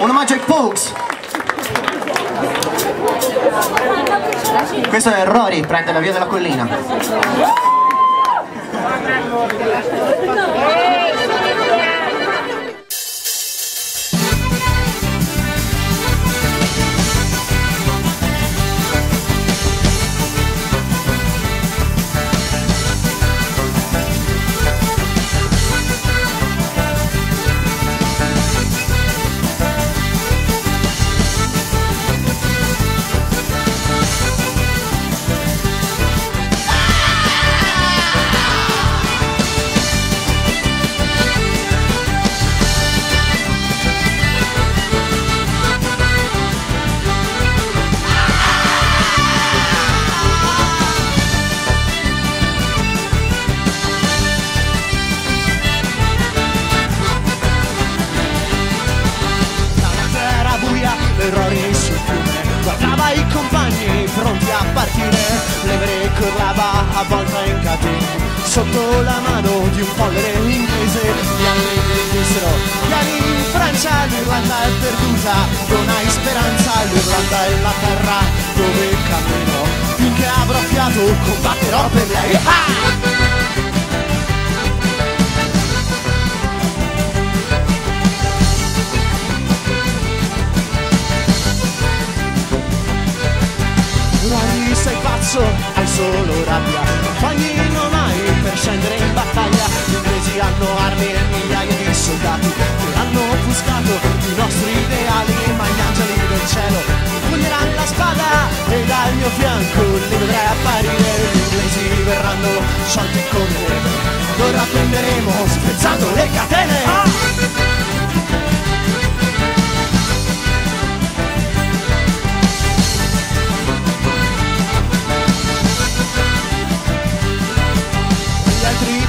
Un omaggio ai Pogues. Questo è Rory, prende la via della collina. Sotto la mano di un pollere inglese. Gli anni dissero Vieni in Francia, l'Irlanda è perduta Non hai speranza, l'Irlanda è la terra dove cammino Finché avrò fiato combatterò per lei. Ah! pazzo, hai solo rabbia verranno sciolti come neve Lo rapprenderemo spezzando le catene. Ah!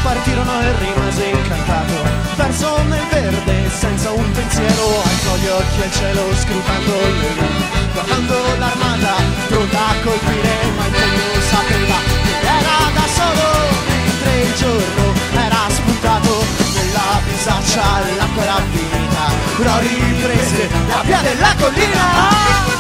partirono e rimase incantato Perso nel verde senza un pensiero Alzò gli occhi al cielo scrutando luci Guardando l'armata era finita Però riprese la via della collina